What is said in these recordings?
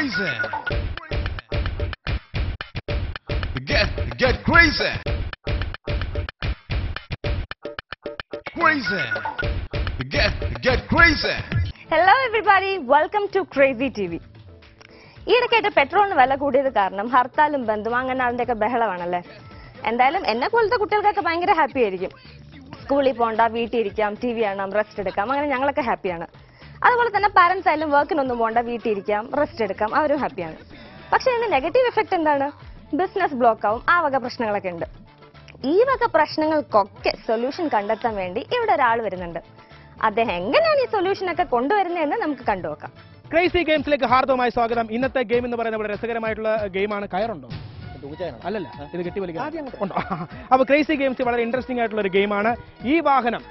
crazy. Get get crazy. Crazy. Get get crazy. Hello everybody, welcome to Crazy TV. ഈയിടയ്ക്കായിട്ട് പെട്രോളിന് വില കൂടിയത് കാരണം ഹർത്താലും ബന്ധും അങ്ങനെ അതിന്റെയൊക്കെ ബഹളമാണല്ലേ എന്തായാലും എന്നെ പോലത്തെ കുട്ടികൾക്കൊക്കെ ഭയങ്കര ഹാപ്പി ആയിരിക്കും സ്കൂളിൽ പോകണ്ട വീട്ടിൽ ഇരിക്കാം ടി വി കാണാം റെസ്റ്റ് എടുക്കാം അങ്ങനെ ഞങ്ങളൊക്കെ ഹാപ്പിയാണ് അതുപോലെ തന്നെ പാരന്റ്സ് ആയാലും വർക്കിനൊന്നും പോകണ്ട വീട്ടിൽ ഇരിക്കാം റെസ്റ്റ് എടുക്കാം അവരും ഹാപ്പിയാണ് പക്ഷെ ഇതിന്റെ നെഗറ്റീവ് എഫക്ട് എന്താണ്? ബിസിനസ് ബ്ലോക്ക് ആവും. ആ വക പ്രശ്നങ്ങളൊക്കെ ഉണ്ട്. ഈ വക പ്രശ്നങ്ങൾക്കൊക്കെ സൊല്യൂഷൻ കണ്ടെത്താൻ വേണ്ടി ഇവിടെ ഒരാൾ വരുന്നുണ്ട്. അദ്ദേഹം എങ്ങനെയാണ് ഈ സൊല്യൂഷൻ ഒക്കെ കൊണ്ടുവരുന്നതെന്ന് നമുക്ക് കണ്ടുനോക്കാം ക്രൈസി ഗെയിംസിലേക്ക് ഹാർദവമായ സ്വാഗതം. ഇന്നത്തെ ഗെയിം എന്ന് പറയുന്നത് വളരെ രസകരമായിട്ടുള്ള ഗെയിമാണ് കയറുണ്ടോ? അല്ലല്ല ഇത് കെട്ടി വലിക്കാം ഉണ്ടോ? അപ്പൊ ക്രൈസി ഗെയിംസ് വളരെ ഇൻട്രസ്റ്റിംഗ് ആയിട്ടുള്ള ഒരു ഗെയിമാണ് ഈ വാഹനം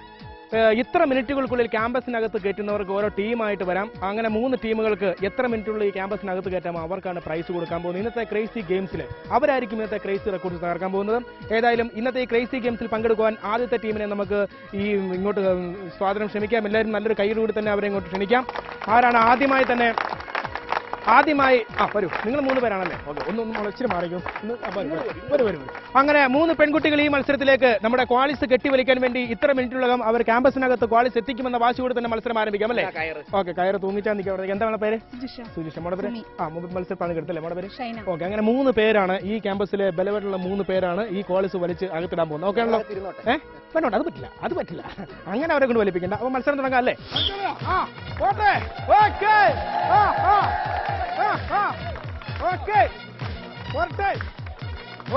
ഇത്ര മിനിറ്റുകൾക്കുള്ളിൽ ക്യാമ്പസിനകത്ത് കയറ്റുന്നവർക്ക് ഓരോ ടീമായിട്ട് വരാം. അങ്ങനെ മൂന്ന് ടീമുകൾക്ക് എത്ര മിനിറ്റുള്ളിൽ ഈ ക്യാമ്പസിനകത്ത് കയറ്റാമോ അവർക്കാണ് പ്രൈസ് കൊടുക്കാൻ പോകുന്നത്. ഇന്നത്തെ ക്രേസി ഗെയിംസിൽ അവരായിരിക്കും ഇന്നത്തെ ക്രേസി റെക്കോർഡ് തകർക്കാൻ പോകുന്നത്. ഏതായാലും ഇന്നത്തെ ഈ ക്രേസി ഗെയിംസിൽ പങ്കെടുക്കുവാൻ ആദ്യത്തെ ടീമിനെ നമുക്ക് ഈ ഇങ്ങോട്ട് സ്വാതന്ത്ര്യം ക്ഷണിക്കാം. എല്ലാവരും നല്ലൊരു കയ്യിലൂടെ തന്നെ അവരെ ഇങ്ങോട്ട് ക്ഷണിക്കാം. ആരാണ് ആദ്യമായി തന്നെ ആദ്യമായി ആ വരൂ. നിങ്ങൾ മൂന്ന് പേരാണല്ലേ? ഓക്കെ ഒന്ന് ഒന്ന് ഇച്ചിരി മാറിക്കും. ഒന്ന് വരും വരൂ. അങ്ങനെ മൂന്ന് പെൺകുട്ടികൾ ഈ മത്സരത്തിലേക്ക് നമ്മുടെ ക്വാളിസ് കെട്ടിവലിക്കാൻ വേണ്ടി ഇത്ര മിനിറ്റിനകം അവർ ക്യാമ്പസിനകത്ത് ക്വാളിസ് എത്തിക്കുമെന്ന വാശിയോട് തന്നെ മത്സരം ആരംഭിക്കാം അല്ലേ? ഓക്കെ കയറ് തൂങ്ങിച്ചാൽ നിൽക്കാം എന്താണ് പേര്? സുജിഷ. മോടെ പേര്? ആ മുമ്പ് മത്സരം പങ്കെടുത്തല്ലേ മോടെ പേര്? ഓക്കെ അങ്ങനെ മൂന്ന് പേരാണ് ഈ ക്യാമ്പസിലെ ബലവട്ടുള്ള മൂന്ന് പേരാണ് ഈ ക്വാളിസ് വലിച്ച് അകത്തിടാൻ പോകുന്നത്. ഓക്കെ ആണല്ലോ? ഏഹ് വേണ്ട അത് പറ്റില്ല അത് പറ്റില്ല. അങ്ങനെ അവരെ കൊണ്ട് വലിപ്പിക്കണ്ട. അപ്പൊ മത്സരം തുടങ്ങാം അല്ലേ?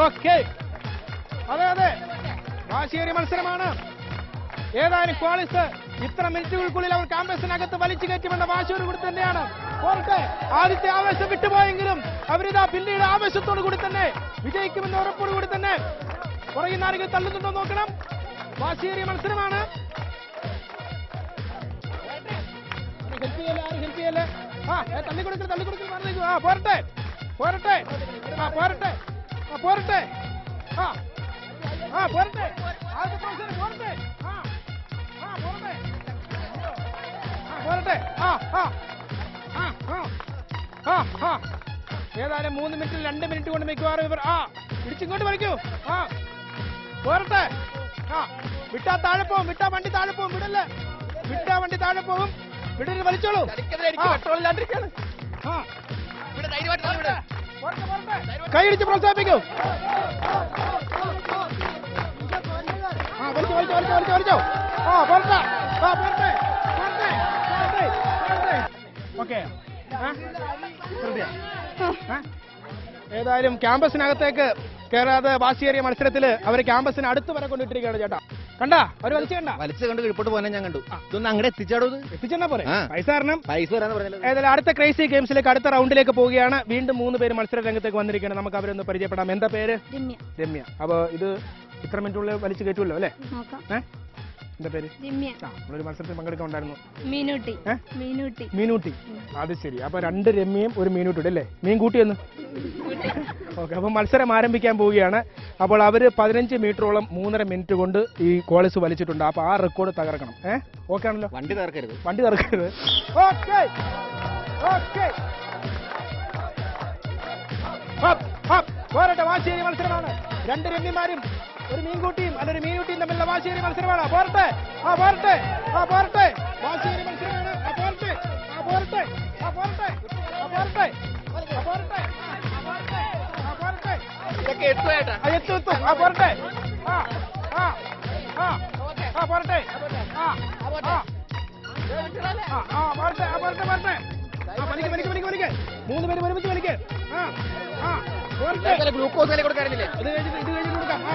ഓക്കെ അതെ അതെ. വാശിയേറിയ മത്സരമാണ്. ഏതായാലും ക്വാളിസ് ഇത്ര മിനിറ്റുകൾക്കുള്ളിൽ അവർ ക്യാമ്പസിനകത്ത് വലിച്ചു കയറ്റുമെന്ന വാശിയോട് കൂടി തന്നെയാണ്. പോരട്ടെ ആദ്യത്തെ ആവേശം വിട്ടുപോയെങ്കിലും അവരിതാ പിന്നീട് ആവേശത്തോടു കൂടി തന്നെ വിജയിക്കുമെന്ന ഉറപ്പോടു കൂടി തന്നെ പുറകിൽ ആരെങ്കിലും തള്ളുന്നുണ്ടോ നോക്കണം. വാശിയേറിയ മത്സരമാണ്. ഹെൽപ്പ് ചെയ്യല്ലേ ആരും ഹെൽപ്പ് ചെയ്യല്ലേ? ആ തള്ളിക്കൊടുക്കൽ തള്ളിക്കൊടുക്കൽ തള്ളി കൊടുക്കൽ പറഞ്ഞേക്കു. ആ പോരട്ടെ പോരട്ടെ. ആ പോരട്ടെ ആ പോരട്ടെ. ആ ആ പോരട്ടെ. പോരട്ടെ. ആ ആ പോരട്ടെ. ആ പോരട്ടെ. ആ ആ ആ ആ ആ ഏതായാലും മൂന്ന് മിനിറ്റിൽ രണ്ട് മിനിറ്റ് കൊണ്ട് മിക്കവാറും ഇവർ ആ ഇടിച്ചിങ്ങോട്ട് വലിക്കൂ. ആ പോരട്ടെ. ആ വിട്ടാ താഴെ പോവും വിട്ടാ വണ്ടി താഴെ പോവും വിടല്ലേ? വിട്ടാ വണ്ടി താഴെ പോവും. വിടരുത് വലിച്ചോളൂ. കൈയടിച്ച് പ്രോത്സാഹിപ്പിക്കൂ. ആ വലിച്ചോ വലിച്ചോ വലിച്ചോ വലിച്ചോ വലിച്ചോ. ആ പോരട്ടെ. ആ പോരട്ടെ പോരട്ടെ പോരട്ടെ പോരട്ടെ. ഓക്കെ. ഏതായാലും ക്യാമ്പസിനകത്തേക്ക് കയറാതെ വാശിയേറിയ മത്സരത്തിൽ അവർ ക്യാമ്പസിന് അടുത്ത് വരെ കൊണ്ടിട്ടിരിക്കുകയാണ് ചേട്ടാ. കണ്ടാ? അവർ വലിച്ചു കണ്ട? വലിച്ചു കണ്ട് ഇപ്പോട്ട് പോകാൻ ഞാൻ കണ്ടു. ഇതൊന്നും അങ്ങോട്ട് എത്തിച്ചാടോ ഇത്? എത്തിച്ചെന്നാ പോരെ? പൈസ കാരണം പൈസ വരാന്ന് പറഞ്ഞല്ലോ. ഏതായാലും അടുത്ത ക്രൈസി ഗെയിംസിലേക്ക് അടുത്ത റൗണ്ടിലേക്ക് പോവുകയാണ്. വീണ്ടും മൂന്ന് പേര് മത്സര രംഗത്തേക്ക് വന്നിരിക്കുകയാണ്. നമുക്ക് അവരൊന്ന് പരിചയപ്പെടാം. എന്താ പേര്? രമ്യ. അപ്പൊ ഇത് ഇത്ര മിനിറ്റുള്ളിൽ വലിച്ചു കയറ്റുമല്ലോ അല്ലേ? എന്താ പേര്? നമ്മളൊരു മത്സരത്തിൽ പങ്കെടുക്കാൻ ഉണ്ടായിരുന്നു മീനൂട്ടി. മീനൂട്ടി. മീനൂട്ടി അത് ശരി. അപ്പൊ രണ്ട് രമ്യയും ഒരു മീനൂട്ടി അല്ലേ? മീൻ കൂട്ടി എന്ന് ഓക്കെ അപ്പൊ മത്സരം ആരംഭിക്കാൻ പോവുകയാണ്. അപ്പോൾ അവർ പതിനഞ്ച് മീറ്ററോളം മൂന്നര മിനിറ്റ് കൊണ്ട് ഈ കോളേജ് വലിച്ചിട്ടുണ്ട്. അപ്പൊ ആ റെക്കോർഡ് തകർക്കണം. ഏ? ഓക്കെ ആണല്ലോ. വണ്ടി തകർക്കരുത്. വണ്ടി തകർക്കരുത്. ഓക്കെ ഓക്കെ പോരട്ടെ വാശിയേരി മത്സരമാണ്. രണ്ട് രമ്യന്മാരും ഒരു മീൻകൂട്ടിയും അല്ല ഒരു മീൻകുട്ടിയും തമ്മിലുള്ള വാശേരി മത്സരമാണ്. പോരട്ടെ ആ പോരട്ടെ ആ പോരട്ടെ വാശേരി മത്സരമാണ്. ആ പോരട്ടെ ആ പോരട്ടെ ആ പോരട്ടെ ആ പോരട്ടെ ആ പോരട്ടെ ആ പോരട്ടെ ഇതൊക്കെ ആ എത്തു. എത്തു ആ പോരട്ടെ ആ ആ ആ ആ പോരട്ടെ ആ. ആ ആ, പോരട്ടെ, ആ, പോരട്ടെ, പോരട്ടെ. ആ, വലിക്ക്, വലിക്ക്, വലിക്ക്, വലിക്ക്. മൂന്ന് പേര് ഒരുമിച്ച് വലിക്ക്. ആ, ആ. ഗ്ലൂക്കോസ് കൊടുക്കാറില്ലേ ഇത് കഴിഞ്ഞിട്ട് ഇത് കഴിഞ്ഞിട്ട് കൊടുക്കാം. ആ.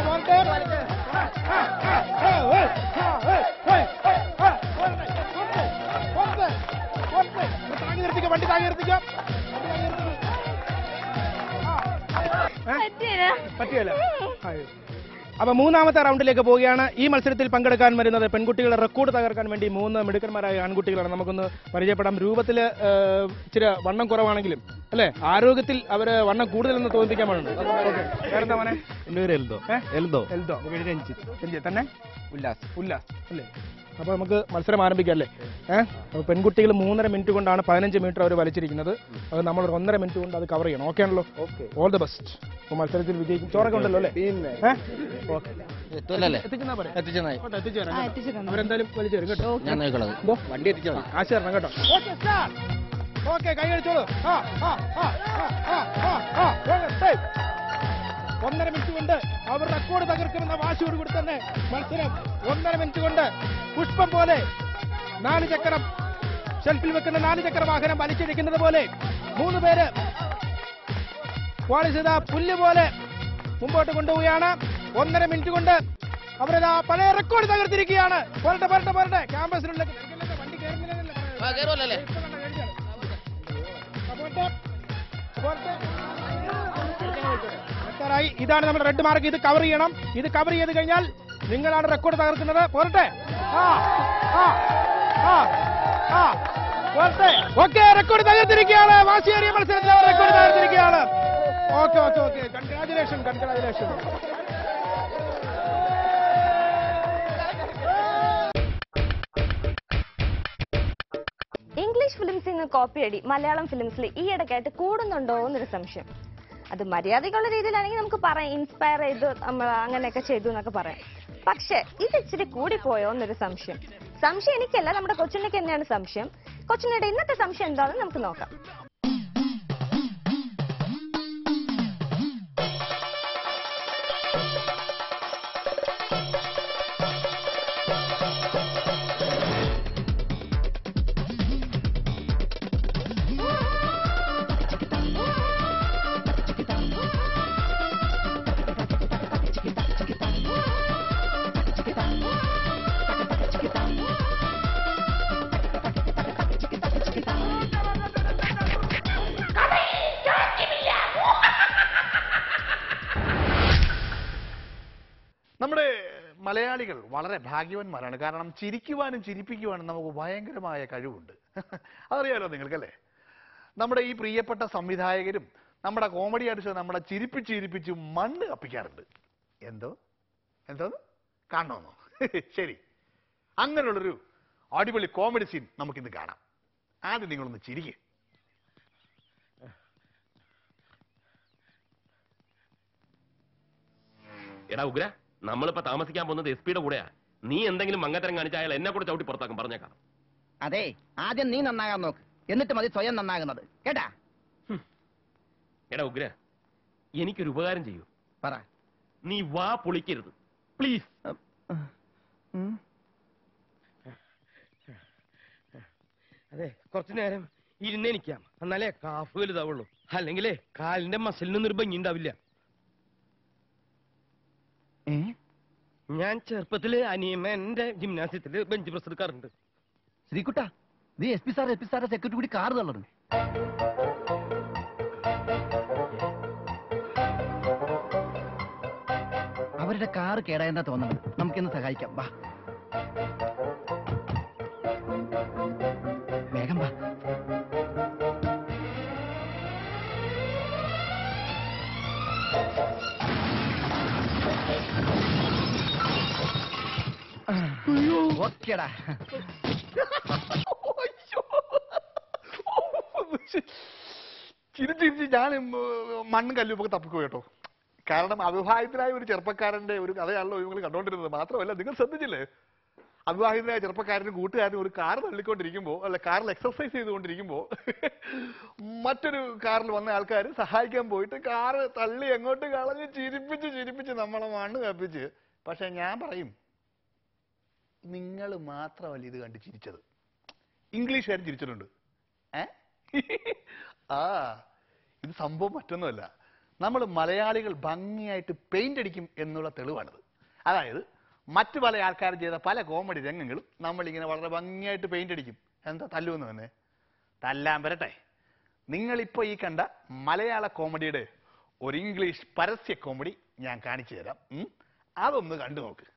ഇത് താങ്ങി നിർത്തിക്കോ, വണ്ടി താങ്ങി നിർത്തിക്കോ. ഏ? പറ്റിയല്ല ആയോ. അപ്പൊ മൂന്നാമത്തെ റൗണ്ടിലേക്ക് പോവുകയാണ്. ഈ മത്സരത്തിൽ പങ്കെടുക്കാൻ വരുന്നത് പെൺകുട്ടികളുടെ റെക്കോർഡ് തകർക്കാൻ വേണ്ടി മൂന്ന് മിടുക്കന്മാരായ ആൺകുട്ടികളാണ്. നമുക്കൊന്ന് പരിചയപ്പെടാം. രൂപത്തിൽ ഇച്ചിരി വണ്ണം കുറവാണെങ്കിലും അല്ലെ? ആരോഗ്യത്തിൽ അവർ വണ്ണം കൂടുതലെന്ന് തോന്നിപ്പിക്കാൻ പാടുണ്ട് എൽദോ. എൽദോ. തന്നെ? ഉല്ലാസ്. ഉല്ലാസ്. അല്ലേ? അപ്പോൾ നമുക്ക് മത്സരം ആരംഭിക്കാം അല്ലേ ഏഹ് പെൺകുട്ടികൾ മൂന്നര മിനിറ്റ് കൊണ്ടാണ് പതിനഞ്ച് മീറ്റർ അവർ വലിച്ചിരിക്കുന്നത് അത് നമ്മൾ ഒരു ഒന്നര മിനിറ്റ് കൊണ്ട് അത് കവർ ചെയ്യണം ഓക്കെ ആണല്ലോ ഓക്കെ ഓൾ ദ ബെസ്റ്റ് അപ്പോൾ മത്സരത്തിൽ വിജയിക്കും ചോറൊക്കെ ഉണ്ടല്ലോ അല്ലേ ഓക്കെ. അവരെന്തായാലും വലിച്ചു തരും കേട്ടോ വണ്ടി കാശ് തരണം ഓക്കെ കൈ അടിച്ചോളൂ ആ ആ ആ ആ ആ ആ ആ ഒന്നര മിനിറ്റ് കൊണ്ട് അവർ റെക്കോർഡ് തകർക്കുമെന്ന വാശിയോട് കൂടി തന്നെ മത്സരം ഒന്നര മിനിറ്റ് കൊണ്ട് പുഷ്പം പോലെ നാല് ചക്രം ഷെൽഫിൽ വെക്കുന്ന നാല് ചക്ര വാഹനം വലിച്ചിരിക്കുന്നത് പോലെ മൂന്ന് പേര് പോളിസിത പുല്ല് പോലെ മുമ്പോട്ട് കൊണ്ടുപോവുകയാണ്. ഒന്നര മിനിറ്റ് കൊണ്ട് അവരതാ പഴയ റെക്കോർഡ് തകർത്തിരിക്കുകയാണ്. പോരട്ടെ പോരട്ടെ പോരട്ടെ ക്യാമ്പസിനുള്ളിൽ വണ്ടി കയറുന്നില്ലല്ലേ ായി ഇതാണ് നമ്മുടെ റെഡ് മാർക്ക് ഇത് കവർ ചെയ്യണം. ഇത് കവർ ചെയ്ത് കഴിഞ്ഞാൽ നിങ്ങളാണ് റെക്കോർഡ് തകർക്കുന്നത്. പോരട്ടെ? ഓക്കെ റെക്കോർഡ് തകർത്തിരിക്കുകയാണ്. വാശിയേറിയ മത്സരത്തിൽ record തകർത്തിരിക്കുകയാണ്. Okay okay okay. Congratulation congratulation English ഫിലിംസിൽ നിന്ന് കോപ്പിയടി മലയാളം ഫിലിംസിൽ ഈ ഇടയ്ക്കായിട്ട് കൂടുന്നുണ്ടോ എന്നൊരു സംശയം. അത് മര്യാദയ്ക്കുള്ള രീതിയിലാണെങ്കിൽ നമുക്ക് പറയാം. ഇൻസ്പയർ ചെയ്തു നമ്മൾ അങ്ങനെയൊക്കെ ചെയ്തു എന്നൊക്കെ പറയാം. പക്ഷെ ഇത് ഇച്ചിരി കൂടിപ്പോയോ എന്നൊരു സംശയം. സംശയം എനിക്കല്ല നമ്മുടെ കൊച്ചിനൊക്കെ തന്നെയാണ് സംശയം. കൊച്ചിനയുടെ ഇന്നത്തെ സംശയം എന്താണെന്ന് നമുക്ക് നോക്കാം. വളരെ ഭാഗ്യവന്മാരാണ്. കാരണം ചിരിക്കുവാനും ചിരിപ്പിക്കുവാനും നമുക്ക് ഭയങ്കരമായ കഴിവുണ്ട്. അതറിയാലോ നിങ്ങൾക്കല്ലേ? നമ്മുടെ ഈ പ്രിയപ്പെട്ട സംവിധായകരും നമ്മുടെ കോമഡി അടിച്ച് നമ്മളെ ചിരിപ്പിച്ച് ചിരിപ്പിച്ച് മണ്ണ് കപ്പിക്കാറുണ്ട്. എന്തോ? എന്തോ കാണണമെന്നോ ശരി. അങ്ങനെയുള്ളൊരു അടിപൊളി കോമഡി സീൻ നമുക്കിന്ന് കാണാം. ആദ്യം നിങ്ങളൊന്ന് ചിരിക്കുക എടാ ഉഗ്ര നമ്മളിപ്പോ താമസിക്കാൻ പോകുന്നത് എസ് പിയുടെ കൂടെയാ. നീ എന്തെങ്കിലും മങ്ങത്തരം കാണിച്ച അയാൾ എന്നെ കൂടെ ചവിട്ടി പുറത്താക്കും പറഞ്ഞേക്കാം. അതെ ആദ്യം നീ നന്നാകാൻ നോക്ക്. എന്നിട്ട് മതി സ്വയം നന്നാകുന്നത്. കേട്ടാ? എടാ ഉഗ്ര എനിക്കൊരു ഉപകാരം ചെയ്യൂ. പറ. നീ വാ പൊളിക്കരുത്. പ്ലീസ്. അതെ കുറച്ചു നേരം ഇരുന്നേനിക്കാം എന്നാലേ കാഫ് വലുതാവുള്ളൂ. അല്ലെങ്കിലേ കാലിന്റെ മസിലിനൊന്നും ഒരു ഭംഗി ഉണ്ടാവില്ല ഞാൻ ചെറുപ്പത്തിൽ അനിയമ്മന്റെ ജിംനാസ്യത്തിൽ ബെഞ്ച് പ്രസ് എടുക്കാറുണ്ട്. ശ്രീകുട്ട നീ S P sir S P സാറിന്റെ സെക്യൂരിറ്റി കൂടി കാർ തള്ളണം. അവരുടെ കാർ കേടായെന്നാ തോന്നുന്നത്. നമുക്കിന്ന് സഹായിക്കാം. വാ. ഓക്കേടാ. ചിരിച്ചിരിച്ച് ഞാൻ മണ്ണും കല്ലുമൊക്കെ തപ്പിക്കോ കേട്ടോ. കാരണം അവിവാഹിതനായ ഒരു ചെറുപ്പക്കാരന്റെ ഒരു കഥയാണല്ലോ നിങ്ങൾ കണ്ടോണ്ടിരുന്നത്. മാത്രമല്ല നിങ്ങൾ ശ്രദ്ധിച്ചില്ലേ? അവിവാഹിതനായ ചെറുപ്പക്കാരനും കൂട്ടുകാരനും ഒരു കാർ തള്ളിക്കൊണ്ടിരിക്കുമ്പോൾ അല്ല കാറിൽ എക്സർസൈസ് ചെയ്തുകൊണ്ടിരിക്കുമ്പോൾ മറ്റൊരു കാറിൽ വന്ന ആൾക്കാർ സഹായിക്കാൻ പോയിട്ട് കാറ് തള്ളി എങ്ങോട്ട് കളഞ്ഞ് ചിരിപ്പിച്ച് ചിരിപ്പിച്ച് നമ്മളെ മണ്ണ് കപ്പിച്ച് പക്ഷെ ഞാൻ പറയും നിങ്ങൾ മാത്രമല്ല ഇത് കണ്ട് ചിരിച്ചത്. ഇംഗ്ലീഷുകാരും ചിരിച്ചിട്ടുണ്ട്. ഏ? ആ ഇത് സംഭവം മറ്റൊന്നുമല്ല. നമ്മൾ മലയാളികൾ ഭംഗിയായിട്ട് പെയിന്റ് അടിക്കും എന്നുള്ള തെളിവാണിത്. അതായത് മറ്റു പല ആൾക്കാർ ചെയ്ത പല കോമഡി രംഗങ്ങളും നമ്മളിങ്ങനെ വളരെ ഭംഗിയായിട്ട് പെയിന്റ് അടിക്കും. എന്താ തല്ലുവെന്ന് തന്നെ തല്ലാൻ വരട്ടെ. നിങ്ങളിപ്പോൾ ഈ കണ്ട മലയാള കോമഡിയുടെ ഒരു ഇംഗ്ലീഷ് പരസ്യ കോമഡി ഞാൻ കാണിച്ചു തരാം? അതൊന്ന് കണ്ടു നോക്ക്.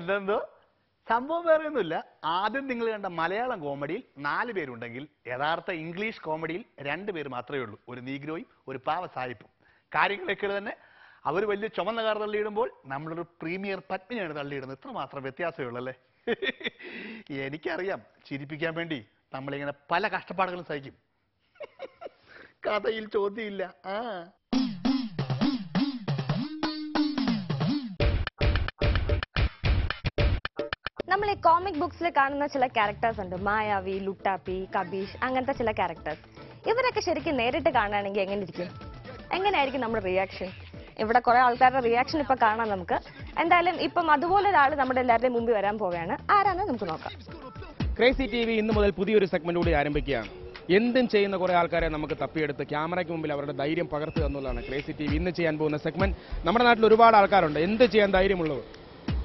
എന്തെന്തോ? സംഭവം വേറെ ഒന്നുമില്ല ആദ്യം നിങ്ങൾ കണ്ട മലയാളം കോമഡിയിൽ നാല് പേരുണ്ടെങ്കിൽ യഥാർത്ഥ ഇംഗ്ലീഷ് കോമഡിയിൽ രണ്ട് പേര് മാത്രമേ ഉള്ളൂ. ഒരു നീഗ്രോയും ഒരു പാവ സായിപ്പും. കാര്യങ്ങളൊക്കെ തന്നെ. അവർ വലിയ ചുമന്ന കാർ തള്ളിയിടുമ്പോൾ നമ്മളൊരു പ്രീമിയർ പത്മിനിയാണ് തള്ളിയിടുന്നത്. ഇത്ര മാത്രം വ്യത്യാസമേ ഉള്ളൂ അല്ലേ എനിക്കറിയാം. ചിരിപ്പിക്കാൻ വേണ്ടി നമ്മളിങ്ങനെ പല കഷ്ടപ്പാടുകളും സഹിക്കും. കഥയിൽ ചോദ്യമില്ല. ആ. നമ്മൾ ഈ കോമിക് ബുക്സിൽ കാണുന്ന ചില ക്യാരക്ടേഴ്സ് ഉണ്ട്. മായാവി ലുട്ടാപ്പി കബീഷ് അങ്ങനത്തെ ചില ക്യാരക്ടേഴ്സ് ഇവരൊക്കെ ശരിക്കും നേരിട്ട് കാണുകയാണെങ്കിൽ എങ്ങനെ ഇരിക്കും? എങ്ങനെയായിരിക്കും നമ്മുടെ റിയാക്ഷൻ ഇവിടെ കുറെ ആൾക്കാരുടെ റിയാക്ഷൻ ഇപ്പൊ കാണാം നമുക്ക്. എന്തായാലും ഇപ്പം അതുപോലെ ഒരാൾ നമ്മുടെ എല്ലാവരുടെയും മുമ്പിൽ വരാൻ പോവുകയാണ്. ആരാന്ന് നമുക്ക് നോക്കാം. ക്രേസി ടി വി ഇന്ന് മുതൽ പുതിയൊരു സെഗ്മെന്റ് ആരംഭിക്കുകയാണ്. എന്തും ചെയ്യുന്ന കുറെ ആൾക്കാരെ നമുക്ക് തപ്പിയെടുത്ത് ക്യാമറയ്ക്ക് മുമ്പിൽ അവരുടെ ധൈര്യം പകർത്തുക എന്നുള്ളതാണ് ക്രേസി ടി വി ഇന്ന് ചെയ്യാൻ പോകുന്ന സെഗ്മെന്റ് നമ്മുടെ നാട്ടിൽ ഒരുപാട് ആൾക്കാരുണ്ട്. എന്ത് ചെയ്യാൻ ധൈര്യമുള്ളവർ?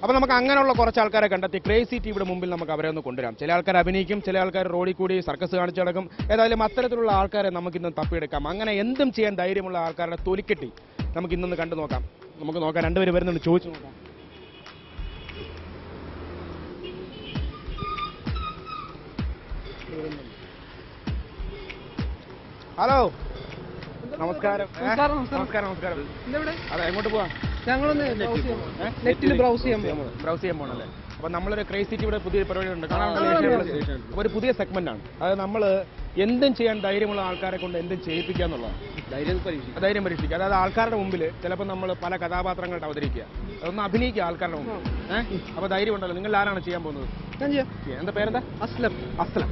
അപ്പൊ നമുക്ക് അങ്ങനെയുള്ള കുറച്ച് ആൾക്കാരെ കണ്ടെത്തി ക്രേസി ടിവിയുടെ മുമ്പിൽ നമുക്ക് അവരെ ഒന്ന് കൊണ്ടുവരാം. ചില ആൾക്കാർ അഭിനയിക്കും ചില ആൾക്കാർ റോഡിൽ കൂടി സർക്കസ് കാണിച്ചു നടക്കും. ഏതായാലും അത്തരത്തിലുള്ള ആൾക്കാരെ നമുക്ക് ഇന്ന് തപ്പിയെടുക്കാം. അങ്ങനെ എന്തും ചെയ്യാൻ ധൈര്യമുള്ള ആൾക്കാരുടെ തൊലിക്കെട്ടി നമുക്ക് ഇന്നൊന്ന് കണ്ടു നോക്കാം. നമുക്ക് നോക്കാം രണ്ടുപേര് വരുന്നുണ്ട്. ചോദിച്ചു നോക്കാം. ഹലോ. നമസ്കാരം. നമസ്കാരം നമസ്കാരം. നമസ്കാരം അതെ എങ്ങോട്ട് പോവാ? ഞങ്ങളൊന്ന് നെറ്റിൽ ബ്രൗസ് ചെയ്യാൻ ബ്രൗസ് ചെയ്യാൻ പോകണല്ലേ അപ്പൊ നമ്മളൊരു ക്രേസി ഇവിടെ പുതിയൊരു പരിപാടി ഉണ്ട്? കാണാൻ ഒരു പുതിയ സെഗ്മെന്റ് ആണ്. അത് നമ്മൾ എന്തും ചെയ്യാൻ ധൈര്യമുള്ള ആൾക്കാരെ കൊണ്ട് എന്തും ചെയ്യിപ്പിക്കുക എന്നുള്ളതാണ്. ധൈര്യം പരീക്ഷിക്കും ധൈര്യം പരീക്ഷിക്കുക. അതായത് ആൾക്കാരുടെ മുമ്പിൽ ചിലപ്പോൾ നമ്മൾ പല കഥാപാത്രങ്ങളായിട്ട് അവതരിക്കുക. അതൊന്ന് അഭിനയിക്കുക ആൾക്കാരുടെ മുമ്പിൽ ഏഹ് അപ്പൊ ധൈര്യം ഉണ്ടല്ലോ. നിങ്ങൾ ആരാണ് ചെയ്യാൻ പോകുന്നത്. എന്താ പേരെന്താ? അസ്ലം. അസ്ലം.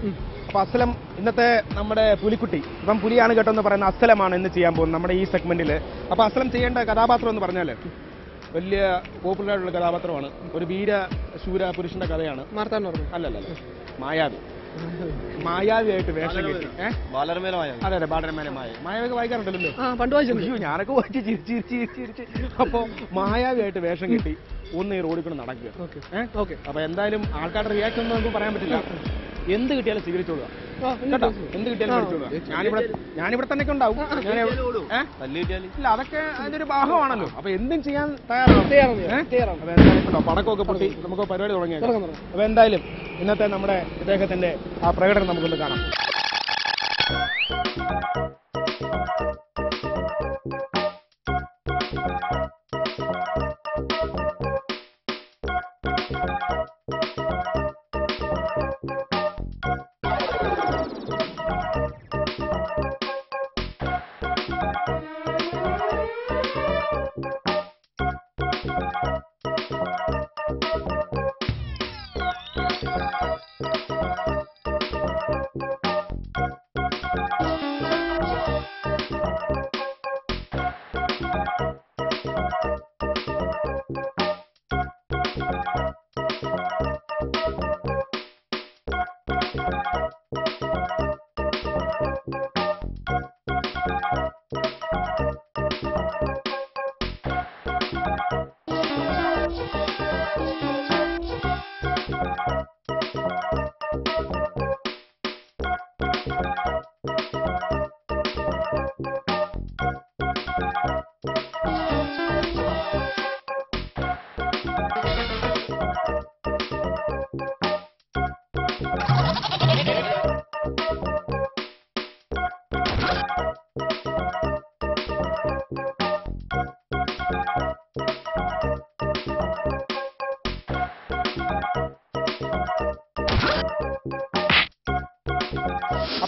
അപ്പൊ അസ്ലം ഇന്നത്തെ നമ്മുടെ പുലിക്കുട്ടി. ഇപ്പം പുലിയാണ് കേട്ടോ എന്ന് പറയുന്ന അസ്ലമാണ് ഇന്ന് ചെയ്യാൻ പോകുന്നത് നമ്മുടെ ഈ സെഗ്മെന്റിൽ അപ്പൊ അസ്ലം ചെയ്യേണ്ട കഥാപാത്രം എന്ന് പറഞ്ഞാൽ വലിയ പോപ്പുലർ ആയിട്ടുള്ള കഥാപാത്രമാണ്. ഒരു വീര ശൂര പുരുഷന്റെ കഥയാണ്. മാർത്താൻ അല്ലല്ല മായാവി. മായാവിയായിട്ട് വേഷം കെട്ടി. ഏഹ് ബാലരമേലമായ അതെ അതെ ബാലരമേല മായ മായാവിയൊക്കെ വായിക്കാറുണ്ടല്ലോ ആ പണ്ട് വായിച്ചു ഞാനൊക്കെ വായിച്ച് ചിരിച്ച് ചിരിച്ച് ചിരിച്ച് ചിരിച്ച്. അപ്പൊ മായാവിയായിട്ട് വേഷം കിട്ടി ഒന്ന് ഈ റോഡിൽ കൂടെ നടക്കുക. ഓക്കെ. ഏഹ് ഓക്കെ. അപ്പൊ എന്തായാലും ആൾക്കാരുടെ റിയാക്ഷൻ ഒന്നും നമുക്ക് പറയാൻ പറ്റില്ല. എന്ത് കിട്ടിയാലും സ്വീകരിച്ചോളുക. കേട്ടോ? എന്ത് കിട്ടിയാലും മേടിച്ചോളുക ഞാനിവിടെ ഞാനിവിടെ തന്നെ ഉണ്ടാവും ഞാൻ എവിടെ- ഏ? ഇല്ല അതൊക്കെ അതിന്റെ ഒരു ഭാഗമാണല്ലോ അപ്പൊ എന്തും ചെയ്യാൻ തയ്യാറാണ്. പടക്കമൊക്കെ പൊട്ടി നമുക്ക് പരിപാടി തുടങ്ങാം, തുടങ്ങാം. അപ്പൊ എന്തായാലും ഇന്നത്തെ നമ്മുടെ ഇദ്ദേഹത്തിന്റെ ആ പ്രകടനം നമുക്കൊന്ന് കാണാം.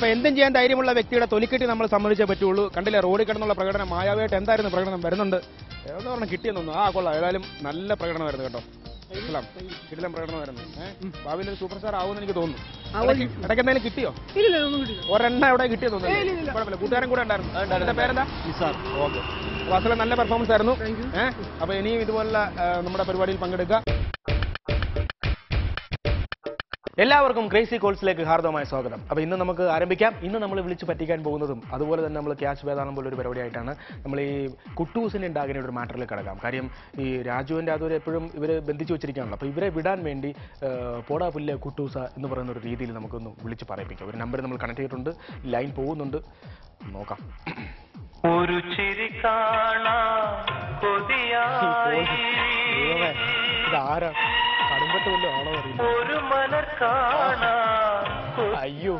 അപ്പൊ എന്തും ചെയ്യാൻ ധൈര്യമുള്ള വ്യക്തിയുടെ തൊലിക്കെട്ടി നമ്മൾ സമ്മതിച്ചേ പറ്റുള്ളൂ. കണ്ടില്ലേ റോഡിൽ കിടന്നുള്ള പ്രകടനം മായാവായിട്ട് എന്തായിരുന്നു പ്രകടനം? വരുന്നുണ്ട്. ഏതോ പറഞ്ഞു കിട്ടിയെന്നു ആ കൊള്ളാം. ഏതായാലും നല്ല പ്രകടനം പ്രകടനമായിരുന്നു കേട്ടോ. കിടിലം കിടിലം പ്രകടനമായിരുന്നു. ഏഹ് ഭാവിയിൽ ഒരു സൂപ്പർ സ്റ്റാർ ആവുമെന്ന് എനിക്ക് തോന്നുന്നു. ഇടയ്ക്ക് എന്തായാലും കിട്ടിയോ? ഇല്ല ഒന്നും കിട്ടില്ല. ഒരെണ്ണം എവിടെ കിട്ടിയോ തോന്നുന്നു. കുഴപ്പമില്ല. കൂട്ടുകാരൻ കൂടെ ഉണ്ടായിരുന്നു. എന്റെ പേരെന്താ? ഓക്കെ. അപ്പൊ അസല നല്ല പെർഫോമൻസ് ആയിരുന്നു. ഏഹ് അപ്പൊ ഇനിയും ഇതുപോലുള്ള നമ്മുടെ പരിപാടിയിൽ പങ്കെടുക്കുക. എല്ലാവർക്കും ക്രേസി കോൾസിലേക്ക് ഹാർദവമായ സ്വാഗതം. അപ്പോൾ ഇന്ന് നമുക്ക് ആരംഭിക്കാം. ഇന്ന് നമ്മൾ വിളിച്ച് പറ്റിക്കാൻ പോകുന്നതും അതുപോലെ തന്നെ നമ്മൾ ക്യാഷ് വേദാനം പോലെ ഒരു പരിപാടിയായിട്ടാണ് നമ്മൾ ഈ കുട്ടൂസിന്റെ ഉണ്ടാകുന്ന ഒരു മാറ്ററിൽ കിടക്കാം. കാര്യം ഈ രാജുവിന്റെ അതുവരെ എപ്പോഴും ഇവരെ ബന്ധിച്ചു വെച്ചിരിക്കുകയാണല്ലോ. അപ്പോൾ ഇവരെ വിടാൻ വേണ്ടി പോടാ പുല്ല കുട്ടൂസ എന്ന് പറയുന്ന ഒരു രീതിയിൽ നമുക്കൊന്ന് വിളിച്ച് പറയിപ്പിക്കാം. ഒരു നമ്പർ നമ്മൾ കണക്ട് ചെയ്തിട്ടുണ്ട്. ലൈൻ പോകുന്നുണ്ട്. നോക്കാം. ഒരു ചിരി കാണാ. കൊതിയായി. ദൈവമേ. ആരാ കടുമ്പട്ട് വല്ലതും ആണോ ഒരു മലർ കാണാൻ അയ്യോ.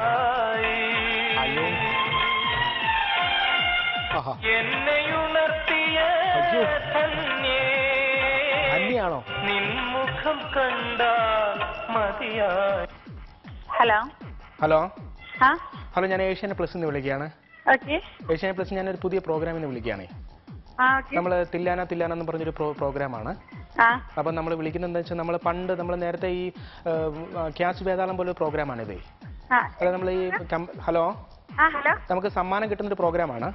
അയ്യോ. എന്നെയുണർത്തിയ തന്നെയാണോ നിൻമുഖം കണ്ട മതിയാ ഹലോ. ഹലോ. ആ. ഹലോ ഞാൻ ഏഷ്യാനെറ്റ് പ്ലസ് എന്ന് വിളിക്കുകയാണ്. ഓക്കെ. ഏഷ്യാനെറ്റ് പ്ലസ് ഒരു പുതിയ പ്രോഗ്രാമിന് വിളിക്കുകയാണേ. നമ്മൾ തില്ലാന തില്ലാന എന്ന് പറഞ്ഞൊരു പ്രോ പ്രോഗ്രാമാണ്. അപ്പൊ നമ്മൾ വിളിക്കുന്നത് എന്താ വെച്ചാൽ നമ്മൾ പണ്ട് നമ്മൾ നേരത്തെ ഈ ക്യാഷ് വേതാളം പോലെ പ്രോഗ്രാമാണിത്. അത് നമ്മൾ ഈ ഹലോ? നമുക്ക് സമ്മാനം കിട്ടുന്ന ഒരു പ്രോഗ്രാമാണ്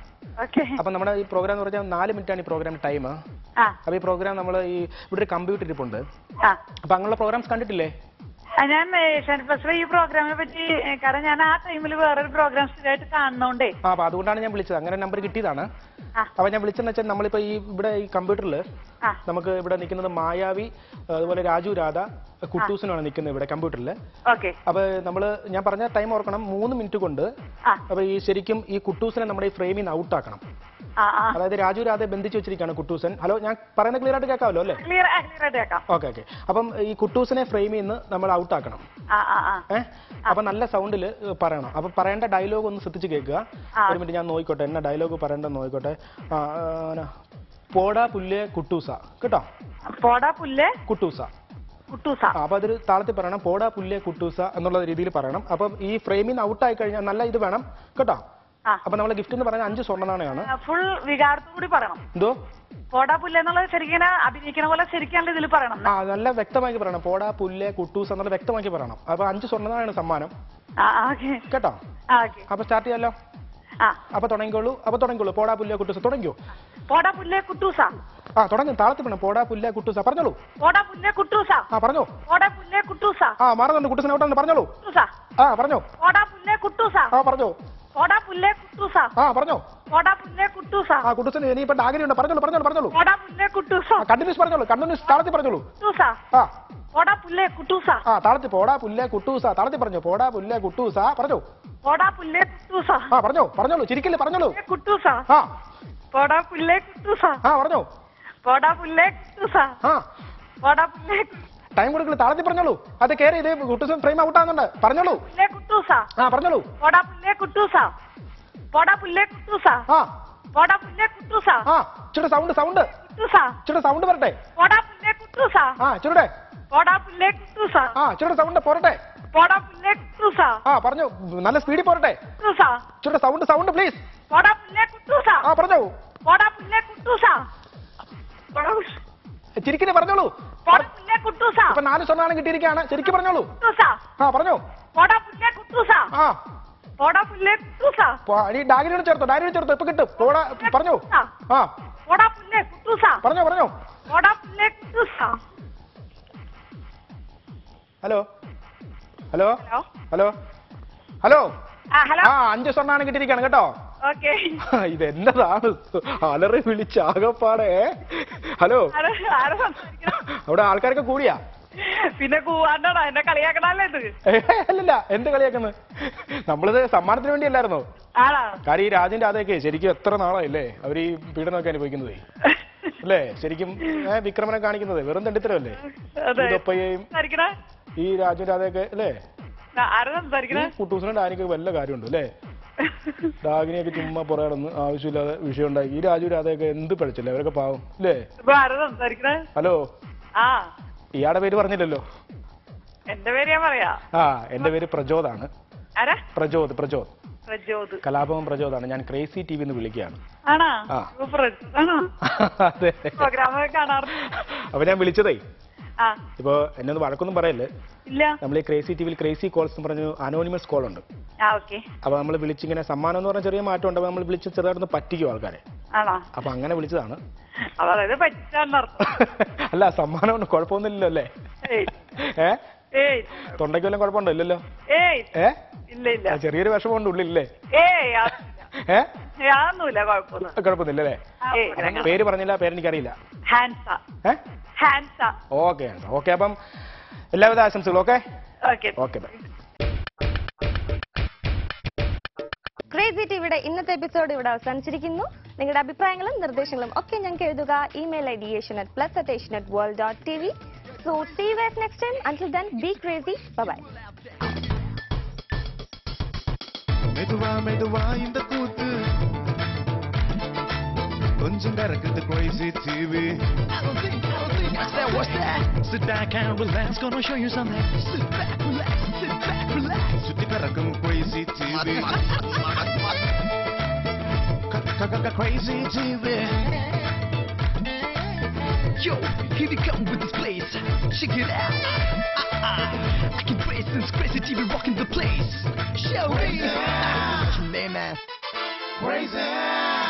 അപ്പൊ നമ്മുടെ ഈ പ്രോഗ്രാം എന്ന് പറഞ്ഞാൽ നാല് മിനിറ്റ് ആണ് ഈ പ്രോഗ്രാം ടൈം അപ്പൊ ഈ പ്രോഗ്രാം നമ്മൾ ഈ ഇവിടെ ഒരു കമ്പ്യൂട്ടർ ഇരിപ്പുണ്ട്. അപ്പൊ അങ്ങനെയുള്ള പ്രോഗ്രാംസ് കണ്ടിട്ടില്ലേ? ഞാൻ പ്ലസിലെ ഈ പ്രോഗ്രാമിനെ പറ്റി കാരണം ഞാൻ ആ ടൈമിൽ വേറൊരു പ്രോഗ്രാം സ്ഥിരമായിട്ട് കാണുന്നോണ്ടേ. ആ അപ്പൊ അതുകൊണ്ടാണ് ഞാൻ വിളിച്ചത്. അങ്ങനെ നമ്പർ കിട്ടിയതാണ്. അപ്പൊ ഞാൻ വിളിച്ചെന്ന് വെച്ചാൽ നമ്മളിപ്പോ ഈ ഇവിടെ ഈ കമ്പ്യൂട്ടറിൽ. നമുക്ക് ഇവിടെ നിൽക്കുന്നത് മായാവി അതുപോലെ രാജു രാധ കുട്ടൂസിനാണ് നിൽക്കുന്നത് ഇവിടെ കമ്പ്യൂട്ടറിൽ ഓക്കെ. അപ്പോൾ നമ്മൾ ഞാൻ പറഞ്ഞ ടൈം ഓർക്കണം മൂന്ന് മിനിറ്റ് കൊണ്ട് അപ്പൊ ഈ ശരിക്കും ഈ കുട്ടൂസിനെ നമ്മുടെ ഈ ഫ്രെയിമിൽ നിന്ന് ഔട്ടാക്കണം. അതായത് രാജു രാധെ ബന്ധിച്ച് വെച്ചിരിക്കുകയാണ് കുട്ടൂസൻ. ഹലോ ഞാൻ പറയുന്നത് ക്ലിയർ ആയിട്ട് കേൾക്കാമല്ലോ അല്ലേ? Okay okay. അപ്പം ഈ കുട്ടൂസിനെ ഫ്രെയിമിൽ നിന്ന് നമ്മൾ ഔട്ട് ആക്കണം ഏഹ് അപ്പൊ നല്ല സൗണ്ടിൽ പറയണം. അപ്പൊ പറയേണ്ട ഡയലോഗ് ഒന്ന് ശ്രദ്ധിച്ച് കേൾക്കുക. ഒരു മിനിറ്റ് ഞാൻ നോക്കോട്ടെ എന്നാ ഡയലോഗ് പറയേണ്ടത് ആ, പോടാ പുല്ലേ കുട്ടൂസ. കേട്ടോ? പോടാ പുല്ല് കുട്ടൂസ. കുട്ടൂസ. അപ്പൊ അതൊരു താളത്തിൽ പറയണം. പോടാ പുല്ലേ കുട്ടൂസ എന്നുള്ള രീതിയിൽ പറയണം. അപ്പം ഈ ഫ്രെയിമിൽ നിന്ന് ഔട്ടായി കഴിഞ്ഞാൽ നല്ല ഇത് വേണം. കേട്ടോ. അപ്പൊ നമ്മളെ ഗിഫ്റ്റ് എന്ന് പറഞ്ഞാൽ അഞ്ച് സ്വർണ നാണയമാണ് ഫുൾ വികാരത്തോടു കൂടി പറയണം. എന്തോ? പോടാ പുല്ല് എന്നുള്ളത് ശരിക്കും അഭിനയിക്കുന്ന പോലെ ശരിക്കും ഇതിൽ പറയണം. ആ നല്ല വ്യക്തമാക്കി പറയണം. പോടാ പുല്ല് കുട്ടൂസ എന്നുള്ള വ്യക്തമാക്കി പറയണം. അപ്പൊ അഞ്ച് സ്വർണ നാണയമാണ് സമ്മാനം കേട്ടോ? അപ്പൊ സ്റ്റാർട്ട് ചെയ്യാലോ? അപ്പൊ തുടങ്ങിക്കോളൂ. അപ്പൊ തുടങ്ങിക്കോളൂ. പോടാ പുല്ല് കുട്ടൂസ തുടങ്ങിയോ പോടാ പുല്ല് കുട്ടൂസ. ആ തുടങ്ങും താളത്തിൽ വേണം പോടാ പുല്ല കുട്ടൂസ പറഞ്ഞോളൂ പോടാ പുല്ലേ കുട്ടൂസ ആ പറഞ്ഞോ പോടാ പുല്ലേ കുട്ടൂസ ആ മാറുന്നുണ്ട് കുട്ടൂസനെ ഔട്ടാണ് പറഞ്ഞോളൂ കുട്ടൂസ ആ പറഞ്ഞോ പോടാ പുല്ലേ കുട്ടൂസ ആ പറഞ്ഞോ പോടാ പുല്ലേ കുട്ടൂസ ആ പറഞ്ഞോ പോടാ പുല്ലേ കുട്ടൂസ ആ കുട്ടൂസിന് ഇനിയിപ്പോ ആഗ്രഹമുണ്ട് പറഞ്ഞോളൂ പറഞ്ഞോളൂ പറഞ്ഞോളൂ പോടാ പുല്ലേ കുട്ടൂസ കണ്ടിന്യൂസ് പറഞ്ഞോളൂ കണ്ടിന്യൂസ് താളത്തിൽ പറഞ്ഞോളൂ കുട്ടൂസ ആ പോടാ പുല്ലേ കുട്ടൂസ ആ താളത്തിൽ പോടാ പുല്ലേ കുട്ടൂസ താളത്തിൽ പറഞ്ഞോ പോടാ പുല്ലേ കുട്ടൂസ പറഞ്ഞോ പോടാ പുല്ലേ കുട്ടൂസ ആ പറഞ്ഞോ പറഞ്ഞോളൂ ചിരിക്കില്ലേ പറഞ്ഞോളൂ കുട്ടൂസ ആ പോടാ പുല്ലേ കുട്ടൂസ ആ പറഞ്ഞോ പോടാ പുല്ലേ ആ. പോടാ പുല്ലേ ടൈം കൊടുക്കില്ല താളത്തിൽ പറഞ്ഞോളൂ. അത് കയറി ഇത് കുട്ടൂസും ഫ്രെയിം ഔട്ട് ആകുന്നുണ്ട് പറഞ്ഞോളൂ. പുല്ല് കുട്ടൂസ? ആ പറഞ്ഞോളൂ. പോടാ പുല്ലേ കുട്ടൂസ? പോടാ പുല്ലേ കുട്ടൂസ? ആ. പോടാ പുല്ലേ കുട്ടൂസ? ആ ഇച്ചിരി സൗണ്ട് സൗണ്ട് കുട്ടൂസ? ഇച്ചിരി സൗണ്ട് വരട്ടെ. പോടാ പുല്ലേ കുട്ടൂസ? ആ ഇച്ചിരുടെ പോടാ പുല്ലേ കുട്ടൂസ? ആ ഇച്ചിരി സൗണ്ട് പോരട്ടെ. പോടാ പുല്ലേ കുട്ടൂസ? ആ പറഞ്ഞു. നല്ല സ്പീഡിൽ പോരട്ടെ. കുട്ടൂസ? ഇച്ചിരി സൗണ്ട് സൗണ്ട് പ്ലീസ് പോടാ പുല്ലേ കുട്ടൂസ? ആ പറഞ്ഞോ. പോടാ പുല്ലേ കുട്ടൂസ? ചിരിക്കിന് പറഞ്ഞോളൂ. ഇപ്പൊ നാല് സ്വർണാണ് കിട്ടിയിരിക്കുകയാണ്. ശരിക്കും പറഞ്ഞോളൂ. ആ പറഞ്ഞോ. ആ. ഡാഗിനോട് ചേർത്തോ ഡാഗിനോട് ചേർത്തോ ഇപ്പൊ കിട്ടും. പോട പറഞ്ഞോ. ആ. പറഞ്ഞോ പറഞ്ഞോ. ഹലോ. ഹലോ. ഹലോ. ഹലോ. ആ അഞ്ച് സ്വർണാണ് കിട്ടിയിരിക്കുകയാണ് കേട്ടോ. ഇത് എന്നതാണ് അലറി വിളിച്ചാകപ്പാടെ. ഹലോ? അവിടെ ആൾക്കാരൊക്കെ കൂടിയാ? പിന്നെ കൂവാണ്ടാണോ? എന്നെ കളിയാക്കണല്ലേ ഇത്? അല്ലല്ല എന്ത് കളിയാക്കുന്നത് നമ്മളിത് സമ്മാനത്തിന് വേണ്ടിയല്ലായിരുന്നോ? അല്ലായിരുന്നോ കാര്യം ഈ രാജന്റെ അതൊക്കെ ശരിക്കും എത്ര നാളായില്ലേ? അവർ ഈ പീഡനമൊക്കെ അനുഭവിക്കുന്നത്. അല്ലേ? ശരിക്കും വിക്രമനെ കാണിക്കുന്നത് വെറും തെണ്ടിത്തരമല്ലേ? സംസാരിക്കണേ. ഈ രാജുരാധയൊക്കെ അല്ലേ? ആരാ കുട്ടൂസിനും ഡാനിക്ക് വല്ല കാര്യമുണ്ട് അല്ലേ? ഡാഗിനിയൊക്കെ ചുമ്മാ പുറകെ നടന്ന് ആവശ്യമില്ലാതെ വിഷയം ഉണ്ടാക്കി. ഈ രാജു രാധയൊക്കെ എന്ത് പഠിച്ചല്ലേ? അവരൊക്കെ പാവം അല്ലേ? ഹലോ? ആ. ഇയാളുടെ പേര് പറഞ്ഞില്ലല്ലോ? എന്റെ പേര് ഞാൻ പറയാ. ആ എന്റെ പേര് പ്രജോദാണ് ആരാ? പ്രജോദ് പ്രജോദ് പ്രജോദ് കലാഭവൻ പ്രജോദാണ് ഞാൻ ക്രേസി ടി വിളിക്കുകയാണ്. ആണാ? പ്രജോദ് അതെ. പ്രോഗ്രാമൊക്കെ കാണാറുണ്ട്. അപ്പൊ ഞാൻ വിളിച്ചതേ. ഇപ്പൊ എന്നെ ഒന്ന് വഴക്കൊന്നും പറയല്ലേ? നമ്മൾ ഈ ക്രേസി ടിവിയിൽ ക്രേസി കോൾസ് എന്ന് പറഞ്ഞു അനോണിമസ് കോൾ ഉണ്ട്. അപ്പൊ നമ്മൾ വിളിച്ചിങ്ങനെ സമ്മാനം എന്ന് പറഞ്ഞ ചെറിയ മാറ്റം ഉണ്ട്. അപ്പൊ നമ്മൾ വിളിച്ച് ചെറുതായിട്ടൊന്ന് പറ്റിക്കും ആൾക്കാരെ? അപ്പൊ അങ്ങനെ വിളിച്ചതാണ്. അല്ല സമ്മാനം ഒന്നും കുഴപ്പമൊന്നുമില്ലല്ലോ അല്ലേ? ഏ? തൊണ്ടയ്ക്ക് വല്ലതും കുഴപ്പമുണ്ടോ ഇല്ലല്ലോ? ഏ? ചെറിയൊരു വിഷമമുണ്ട് ഉള്ളില്ലേ. ഏ? കുഴപ്പമൊന്നുമില്ല അല്ലേ? പേര് പറഞ്ഞില്ല പേരെനിക്കറിയില്ല. ഹാൻസ. ഏ? ഹാൻസ ഓക്കെ ഓക്കെ അപ്പം എല്ലാവിധ ആശംസകളും okay okay okay bye crazy ടിവിയുടെ ഇന്നത്തെ എപ്പിസോഡ് ഇവിടെ അവസാനിച്ചിരിക്കുന്നു നിങ്ങളുടെ അഭിപ്രായങ്ങളും നിർദ്ദേശങ്ങളും ഒക്കെ ഞങ്ങൾക്ക് എഴുതുക email I D Asianet plus at Asianet world dot T V So see you guys next time. Until then, be crazy. Bye bye. மெதுவா மெதுவா இந்த கூத்து கொஞ்சம் கறக்குது crazy TV What's that? What's that? Sit back and relax. Gonna show you something. Sit back, relax. Sit back, relax. Sit back, come crazy TV. crazy TV. Yo, here we come with this place. Check it out. Uh -uh. I can brace this crazy TV rocking the place. Shall we? What's your name, man? Crazy.